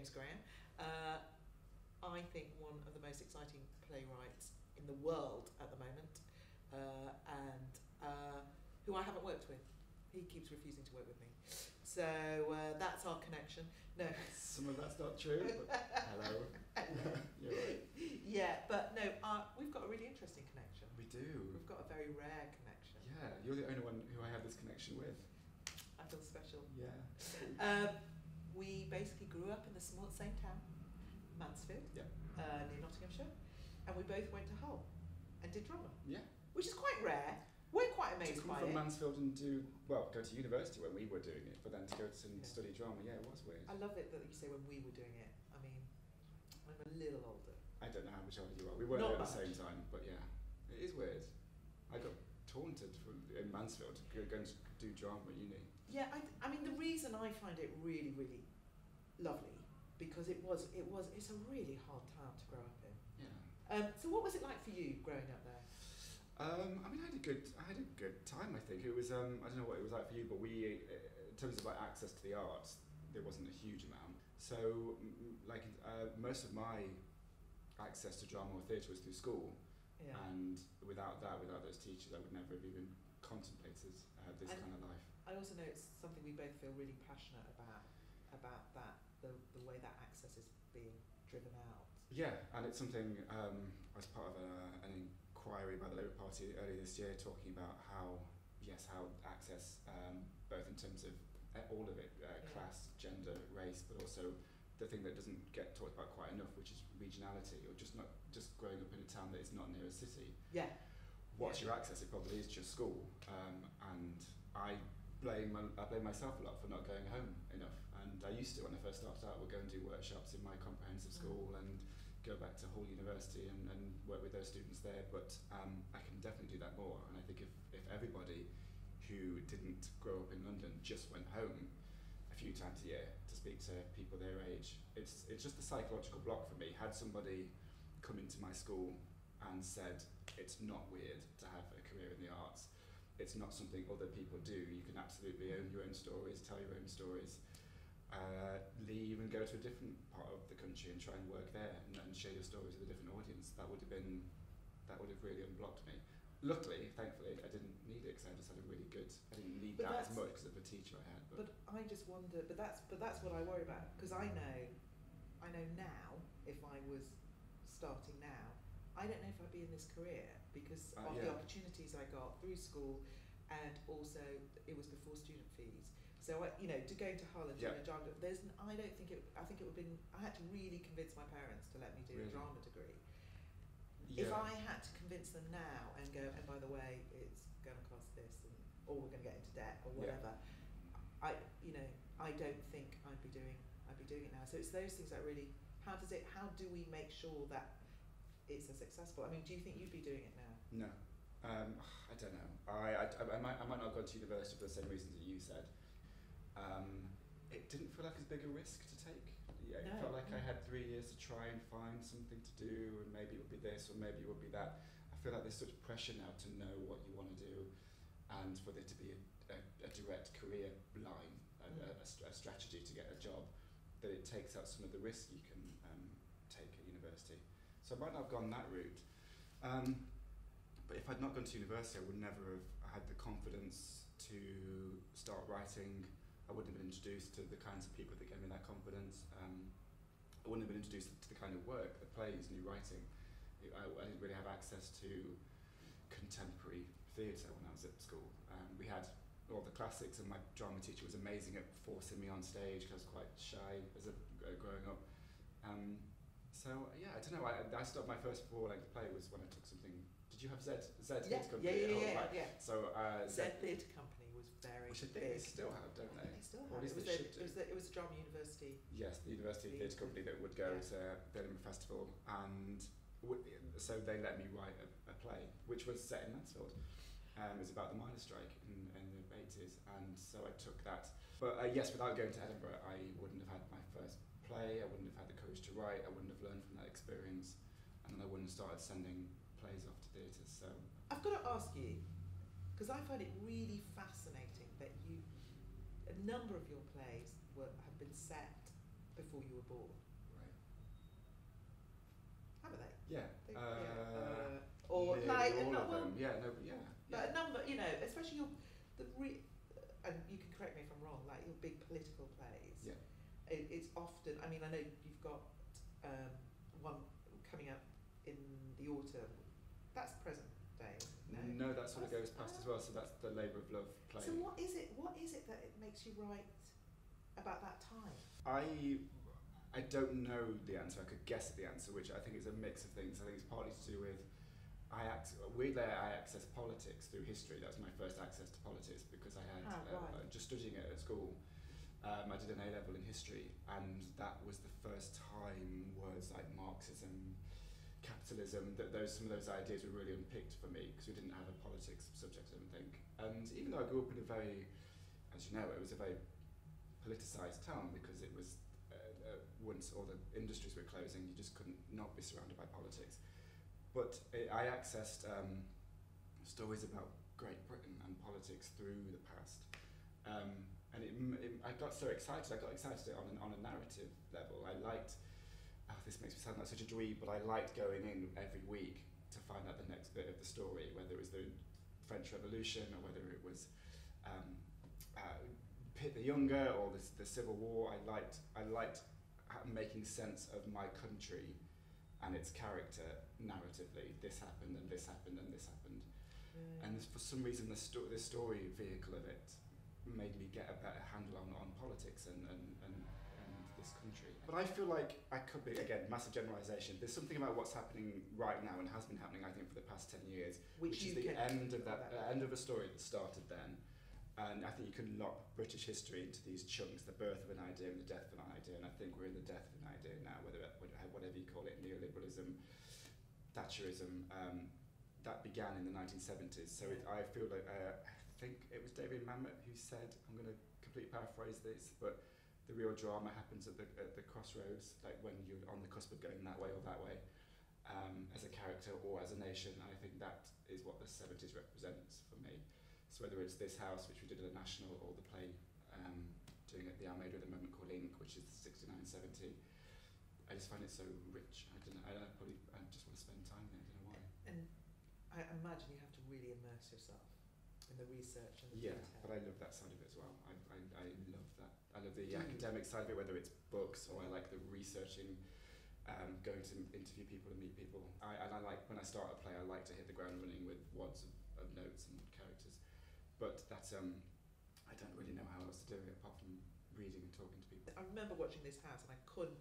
James Graham. Uh, I think one of the most exciting playwrights in the world at the moment, uh, and uh, who I haven't worked with. He keeps refusing to work with me. So uh, that's our connection. No. Some of that's not true, but hello. You're right. Yeah, but no, uh, we've got a really interesting connection. We do. We've got a very rare connection. Yeah, you're the only one who I have this connection with. I feel special. Yeah. Um, we basically grew up in the small, same town, Mansfield, Yeah. uh, near Nottinghamshire, and we both went to Hull and did drama, Yeah. which is quite rare. We're quite To come by from it. Mansfield and do well, go to university when we were doing it, but then to go to and Yeah. study drama, yeah, it was weird. I love it that you say when we were doing it. I mean, I'm a little older. I don't know how much older you are. We weren't there at the same time, but yeah, it is weird. I got taunted from, in Mansfield go- going to do drama at uni. Yeah, I, I mean the reason I find it really, really lovely because it was, it was, it's a really hard town to grow up in. Yeah. Um, so what was it like for you growing up there? Um, I mean, I had a good, I had a good time. I think it was. Um, I don't know what it was like for you, but we, uh, in terms of like access to the arts, there wasn't a huge amount. So, like, uh, most of my access to drama or theatre was through school, Yeah. and without that, without those teachers, I would never have even contemplated uh, this And- kind of life. I also know it's something we both feel really passionate about, about that, the, the way that access is being driven out. Yeah, and it's something um, I was part of a, an inquiry by the Labour Party earlier this year talking about how, yes, how access, um, both in terms of uh, all of it, uh, class, gender, race, but also the thing that doesn't get talked about quite enough, which is regionality, or just not just growing up in a town that is not near a city. Yeah. What's Yeah. your access? It probably is just school, um, and I blame my, I blame myself a lot for not going home enough. And I used to when I first started out, would go and do workshops in my comprehensive Mm. school and go back to Hull University and, and work with those students there. But um, I can definitely do that more. And I think if, if everybody who didn't grow up in London just went home a few times a year to speak to people their age, it's it's just a psychological block for me. Had somebody come into my school and said it's not weird to have a career in the arts. It's not something other people do. You can absolutely own your own stories, tell your own stories, uh, leave and go to a different part of the country and try and work there and, and share your stories with a different audience. That would have been, that would have really unblocked me. Luckily, thankfully, I didn't need it because I just had a really good. I didn't need But that as much because of the teacher I had. But, But I just wonder, but that's, but that's what I worry about, because I know, I know now, if I was starting now, I don't know if I'd be in this career because Uh, of the opportunities I got through school and also it was before student fees. So I, you know, to go to Hull and do Yeah. a drama, there's, n- I don't think it, I think it would have been, I had to really convince my parents to let me do Really? a drama degree. yeah, If I had to convince them now and go, and by the way, it's going to cost this, and or we're going to get into debt or Yeah. whatever, I, you know, I don't think I'd be doing, I'd be doing it now. So it's those things that really, how does it, how do we make sure that it's a successful? I mean, do you think you'd be doing it now? No, um, I don't know. I, I, I might I might not have gone to university for the same reasons that you said. Um, it didn't feel like as big a risk to take. Yeah, it No. felt like I had three years to try and find something to do, and maybe it would be this, or maybe it would be that. I feel like there's such pressure now to know what you want to do, and for there to be a, a, a direct career line, a, a, a, a strategy to get a job, that it takes out some of the risk you can um, take at university. So I might not have gone that route. Um, but if I'd not gone to university, I would never have had the confidence to start writing. I wouldn't have been introduced to the kinds of people that gave me that confidence. Um, I wouldn't have been introduced to the kind of work, the plays, new writing. I, I didn't really have access to contemporary theatre when I was at school. Um, we had all the classics, and my drama teacher was amazing at forcing me on stage because I was quite shy as a uh, growing up. Um, so yeah, I don't know. I, I started my first full-length play was when I took something. Did you have Z Z Yeah, Theatre Company? yeah, yeah, yeah, right. yeah. So uh, Z Theatre Company was very which I think big. they still have, don't they? They still Or have. at least It was, they the, it, was the, it was a drama university. Yes, the University The- Theatre Company that would go Yeah. to the Edinburgh Festival, and w- so they let me write a, a play, which was set in Mansfield. Um, it was about the miners' strike in, in the 80s, and so I took that. But uh, yes, without going to Edinburgh, I wouldn't have had my first play, I wouldn't have had the courage to write, I wouldn't have learned from that experience, and then I wouldn't have started sending plays off to theatres. So I've got to ask you, because I find it really fascinating that you, a number of your plays were, have been set before you were born, Right. haven't they? Yeah. They- Uh, yeah, uh, or nearly like all not, of well, them. Yeah. No. but Yeah. but yeah. a number, you know, especially your the re- and you can correct me if I'm wrong. Like your big political plays, Yeah. It, it's often. I mean, I know you've got um, one coming up in the autumn. That's present day. No. No, that sort of goes past as well. So that's the Labour of Love play. So what is it? What is it that it makes you write about that time? I I don't know the answer. I could guess at the answer, which I think is a mix of things. I think it's partly to do with I ac- weirdly I access politics through history. That was my first access to politics because I had uh, right. uh, just studying it at school. Um, I did an A level in history, and that was the first time words like Marxism, capitalism, that those some of those ideas were really unpicked for me because we didn't have a politics subject, I don't think. And even though I grew up in a very, as you know, it was a very politicised town because it was uh, uh, once all the industries were closing, you just couldn't not be surrounded by politics. But it, I accessed um, stories about Great Britain and politics through the past. Um, and it, it, I got so excited. I got excited on an, on a narrative level. I liked. Oh, this makes me sound like such a dweeb, but I liked going in every week to find out the next bit of the story, whether it was the French Revolution or whether it was um, uh, Pitt the Younger or the, the Civil War. I liked. I liked making sense of my country and its character narratively. This happened and this happened and this happened. And this- for some reason, the, sto- the story vehicle of it made me get a better handle on, on politics and, and, and, and this country. But I feel like I could be, again, massive generalisation. There's something about what's happening right now and has been happening, I think, for the past 10 years, which, which, is the end of that, that uh, end of a story that started then. And I think you can lock British history into these chunks, the birth of an idea and the death of an idea. And I think we're in the death of an idea now, whether it- whatever you call it, neoliberalism, Thatcherism. Um, that began in the 1970s. So it, I feel like uh, I think it was David Mamet who said, I'm going to completely paraphrase this, but the real drama happens at the at the crossroads, like when you're on the cusp of going that way or that way, um, as a character or as a nation. And I think that is what the 70s represents for me. So whether it's this house, which we did at the National, or the play um, doing at the Almeida at the moment called Ink, which is 69, 70, I just find it so rich. I don't know. I don't probably I just want to spend time there. I don't know why. and I imagine you have to really immerse yourself in the research and the Yeah, detail. but I love that side of it as well. I, I, I love that. I love the you? academic side of it, whether it's books or I like the researching, um, going to interview people and meet people. I, and I like, when I start a play, I like to hit the ground running with wads of, of notes and characters. But that's, um, I don't really know how else to do it apart from reading and talking to people. I remember watching this house and I couldn't.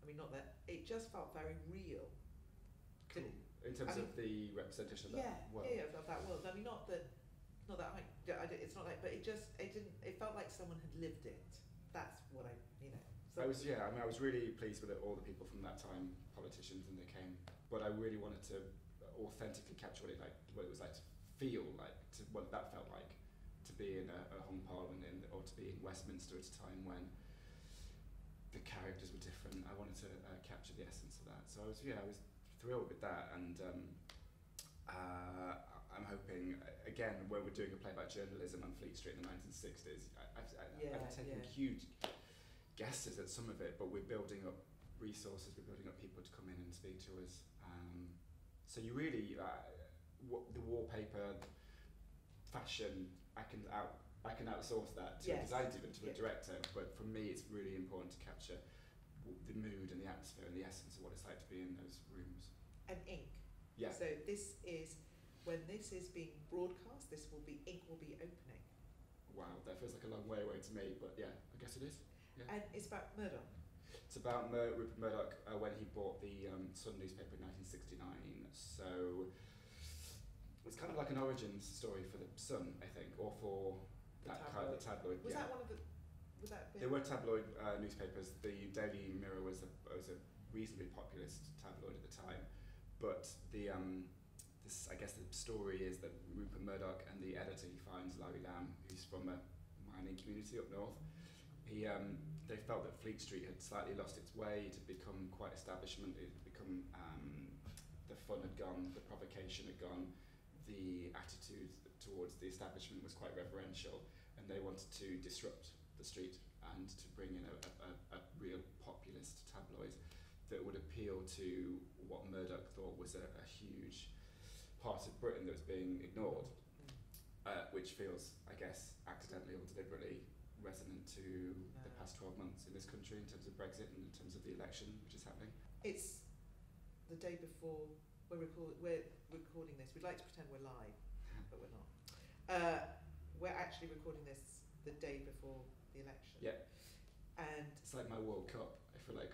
I mean, not that it just felt very real. Cool. In terms I of the representation of yeah, that world. yeah, of that world. I mean, not that, not that I, I it's not like, but it just, it didn't. It felt like someone had lived it. That's what I, you know. So I was yeah. I mean, I was really pleased with it, all the people from that time, politicians, and they came. But I really wanted to authentically capture what it like, what it was like to feel like, to what that felt like, to be in a, a hung parliament, in, or to be in Westminster at a time when the characters were different. I wanted to uh, capture the essence of that. So I was yeah, I was thrilled with that, and um, uh, I'm hoping again when we're doing a play about journalism on Fleet Street in the 1960s. I, I've, Yeah, taken yeah. huge guesses at some of it, but we're building up resources, we're building up people to come in and speak to us. Um, so you really, uh, the wallpaper, fashion, I can out, I can outsource that to a Yes. design team to a director. But for me, it's really important to capture w- the mood and the atmosphere and the essence of what it's like to be in those rooms. and ink. Yeah. So this is when this is being broadcast. This will be ink will be opening, Wow, that feels like a long way away to me, but yeah, I guess it is. Yeah. and it's about Murdoch. It's about Mur- Rupert Murdoch uh, when he bought the um, Sun newspaper in 1969. So it's kind of like an origins story for the Sun, I think, or for The that kind of the tabloid. Was yeah. that one of the? Was that? There were tabloid uh, newspapers. The Daily Mirror was a, was a reasonably populist tabloid at the time, but the um, this I guess the story is that Rupert Murdoch and the editor he finds Larry Lamb, who's from a mining community up north. He um, they felt that Fleet Street had slightly lost its way. It had become quite establishment. It had become um, the fun had gone, the provocation had gone, the attitude towards the establishment was quite reverential, and they wanted to disrupt the street and to bring in a, a, a, real populist tabloid that would appeal to what Murdoch thought was a, a huge part of Britain that was being ignored, uh, which feels, I guess, accidentally or deliberately resonant to the past 12 months in this country in terms of Brexit and in terms of the election which is happening. It's the day before we're, record- we're recording this. We'd like to pretend we're live, but we're not. Uh, we're actually recording this the day before the election. Yeah. And It's like my World Cup. I feel like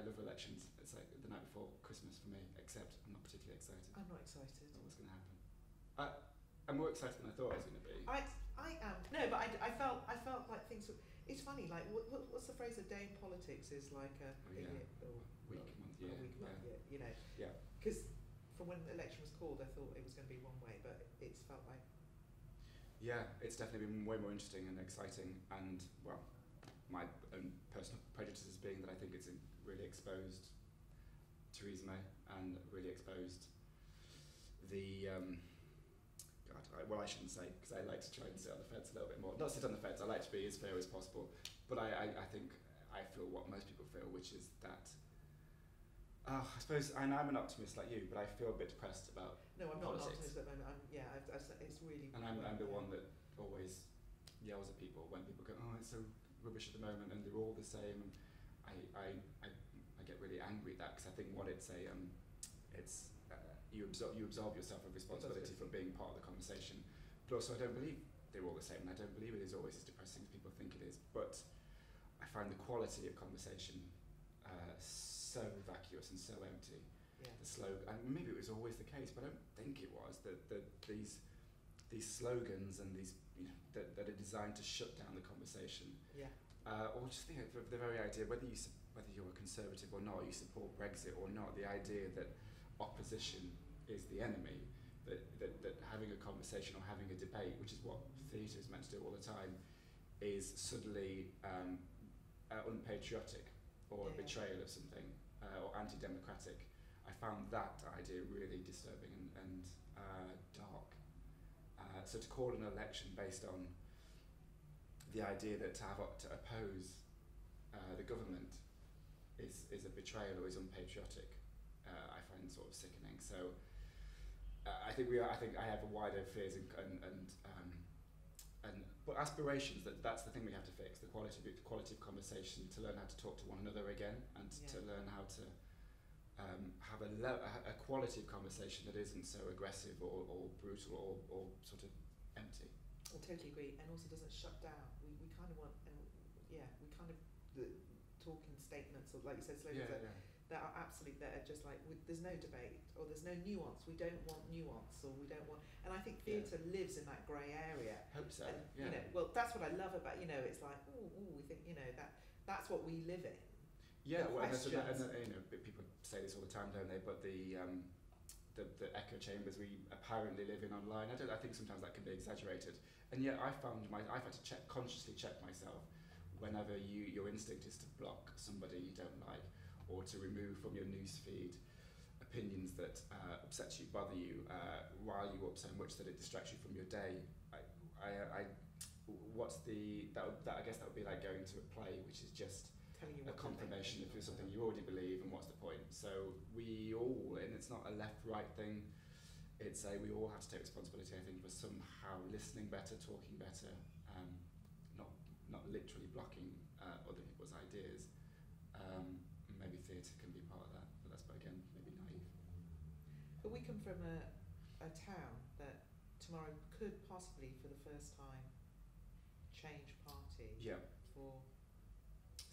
I love elections. It's like the night before Christmas for me, except I'm not particularly excited. I'm not excited. What's going to happen. I, I'm more excited than I thought I was going to be. I, I am no, but I, d- I felt I felt like things. Were, it's funny, like what, what, what's the phrase? A day in politics is like a, Oh, a year or Week, month, a week, month, yeah. you know. Yeah. Because from when the election was called, I thought it was going to be one way, but it's felt like Yeah, it's definitely been way more interesting and exciting, and well, my own personal prejudices being that I think it's in- really exposed Theresa May and really exposed the. Um, God, I, well, I shouldn't say because I like to try and sit on the fence a little bit more. Not sit on the fence. I like to be as fair as possible, but I, I, I think I feel what most people feel, which is that. Uh, I suppose and I'm an optimist like you, but I feel a bit depressed about no, I'm not an optimist at the moment. I'm, yeah, I've, I've, it's really. And I'm, I'm the one that always yells at people when people go, oh, it's so rubbish at the moment, and they're all the same. And I, I, I, I get really angry at that because I think what it's a, um, it's uh, you absolve you absolve yourself of responsibility for being part of the conversation. But also, I don't believe they're all the same, and I don't believe it is always as depressing as people think it is. But I find the quality of conversation uh, so vacuous and so empty Yeah. the slogan, and maybe it was always the case, but I don't think it was that, that these these slogans and these you know that, that are designed to shut down the conversation, Yeah. uh, or just think of the, the very idea whether you whether you're a conservative or not, you support Brexit or not, the idea that opposition is the enemy, that, that, that having a conversation or having a debate, which is what theatre is meant to do all the time, is suddenly um, uh, unpatriotic or a betrayal of something uh, or anti-democratic. I found that idea really disturbing and, and uh, dark. Uh, so to call an election based on the idea that to have to oppose uh, the government is is a betrayal or is unpatriotic, uh, I find sort of sickening. So uh, I think we are, I think I have wider fears and and and, um, and but aspirations that that's the thing we have to fix the quality the quality of conversation to learn how to talk to one another again and to learn how to um, have a, a a quality of conversation that isn't so aggressive or, or brutal or, or sort of empty. I totally agree, and also doesn't shut down. We, we kind of want, and yeah, we kind of the talking statements or like you said, slogans that, yeah. that are absolute that are just like we, there's no debate or there's no nuance. We don't want nuance or we don't want. And I think Yeah. theatre lives in that grey area. Hope so. and yeah. you know, well, that's what I love about you know. It's like oh, we think you know that that's what we live in. Yeah, well, and, and, questions. and, you know, people say this all the time, don't they? But the um, the, the echo chambers we apparently live in online, I don't. I think sometimes that can be exaggerated. And yet, I found my I've had to check consciously check myself whenever you your instinct is to block somebody you don't like or to remove from your news feed opinions that uh, upset you, bother you, uh, rile you up so much that it distracts you from your day. I, I, I what's the that, would, that I guess that would be like going to a play, which is just Telling you a what to think. confirmation of something you already believe and what's the point. So we all and it's not a left right thing it's a we all have to take responsibility I think for somehow listening better talking better um, not not literally blocking uh, other people's ideas. Um, maybe theatre can be part of that but that's but again maybe naive. But we come from a, a town that tomorrow could possibly, for the first time, change party yeah. for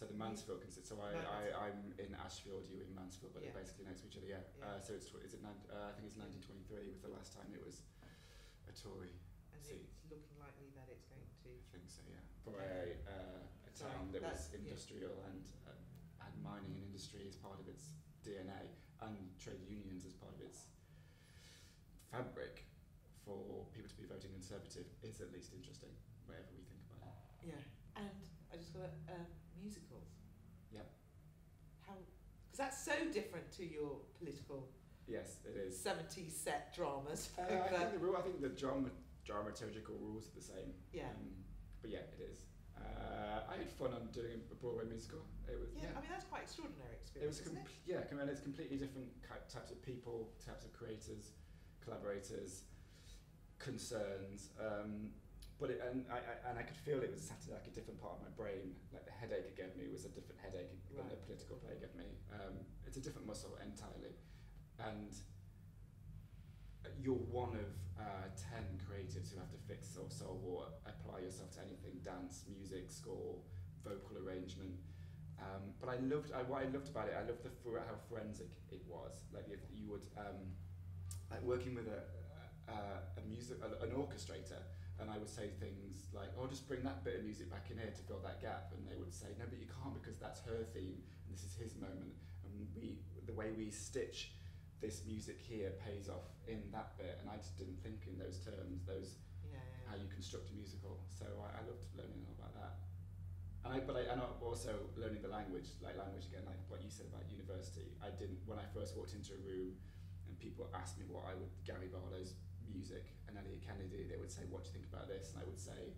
so the Mansfield consists so I, I, I'm in Ashfield you in Mansfield but Yeah. they're basically next to each other yeah, Yeah. Uh, so it's is it nine, uh, I think it's 1923 was the last time it was a Tory and See. it's looking likely that it's going to. I think so, yeah. For a, uh, a Sorry, town that was that's- yeah. industrial and uh, had mining and industry as part of its DNA and trade unions as part of its fabric, for people to be voting Conservative is at least interesting, whatever we think about it. Yeah, and I just got a, um, Because that's so different to your political Yes, it is. seventies set dramas. Uh, I think the rule, I think the drama, dramaturgical rules are the same. Yeah. Um, but yeah, it is. Uh, I had fun on doing a Broadway musical. It was, Yeah, yeah. I mean that's quite extraordinary experience. It was com- yeah, com- and it's completely different ki- types of people, types of creators, collaborators, concerns. Um, but it, and I, I and I could feel it was sat in like a different part of my brain. Like the headache it gave me was a different headache than the political play gave me. Um, it's a different muscle entirely, and you're one of uh, ten creatives who have to fix or solve or apply yourself to anything: dance, music, score, vocal arrangement. Um, but I loved I, what I loved about it. I loved the how forensic it was. Like if you would um, like working with a a, a music an orchestrator, and I would say things like, "Oh, just bring that bit of music back in here to fill that gap," and they would say, "No, but you can't because that's her theme and this is his moment." And we the way we stitch this music here pays off in that bit, and I just didn't think in those terms. Those Yeah, yeah. how you construct a musical. So I, I loved learning all about that. And I, but I, and also learning the language, like language again, like what you said about university. I didn't when I first walked into a room, and people asked me what I would Gary Barlow's music and Eliot Kennedy. They would say, "What do you think about this?" And I would say,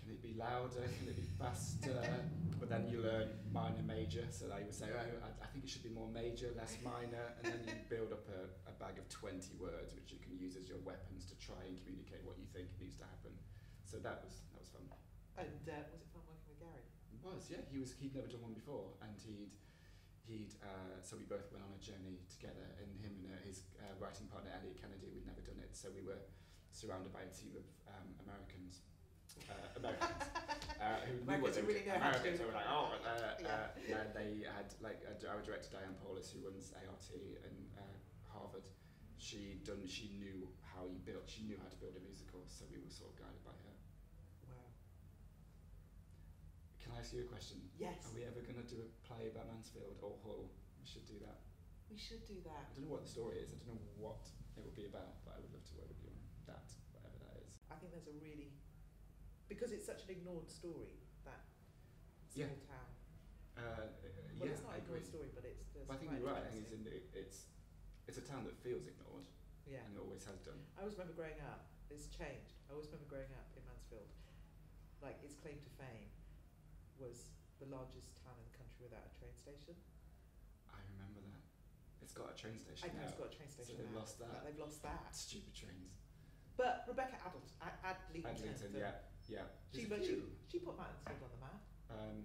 "Can it be louder? Can it be faster?" but then you learn minor, major. So I would say, "Oh, I, I think it should be more major, less minor," and then you build up a, a bag of twenty words which you can use as your weapons to try and communicate what you think needs to happen. So that was that was fun. And uh, was it fun working with Gary? It was, yeah. He was he'd never done one before, and he'd he'd uh, so we both went on a journey together. And him and uh, his uh, writing partner Eliot Kennedy, we'd never done it, so we were surrounded by a team of um, Americans. Uh, Americans uh, who knew what they were really doing. know how to Americans who were like, oh, uh, Yeah. they had like our director Diane Paulus, who runs ART uh, Harvard. She done. She knew how you built. She knew how to build a musical, so we were sort of guided by her. Wow. Can I ask you a question? Yes, Are we ever going to do a play about Mansfield or Hull? We should do that. we should do that. I don't know what the story is. I don't know what it will be about, but I would love to work with you on that, whatever that is. I think there's a really because it's such an ignored story that Yeah. small town. Uh, Well, yeah, it's not I an ignored agree. story, but it's. But I think you're right. I think it's in the, it's it's a town that feels ignored Yeah. and always has done. I always remember growing up. It's changed. I always remember growing up in Mansfield. Like its claim to fame was the largest town in the country without a train station. I remember that. It's got a train station I know now. it's got a train so station they've now. lost but that. They've lost that. Stupid trains. But Rebecca Adlet, Ad- Adlington, Adlington, yeah, yeah. She, she, she put Mansfield on the map. Um,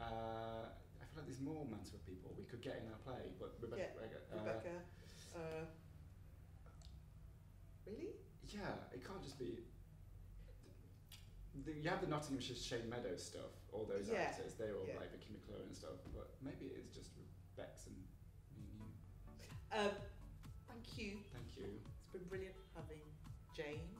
uh, I feel like there's more Mansfield people we could get in our play, but Rebecca. uh, Rebecca. Uh, really? Yeah, it can't just be. The, you have the Nottinghamshire Shane Meadows stuff, all those Yeah, actors, they're all yeah. like Vicky McClure and stuff, but maybe it is just Bex and me and you. Um, thank you. Thank you. It's been brilliant having Jane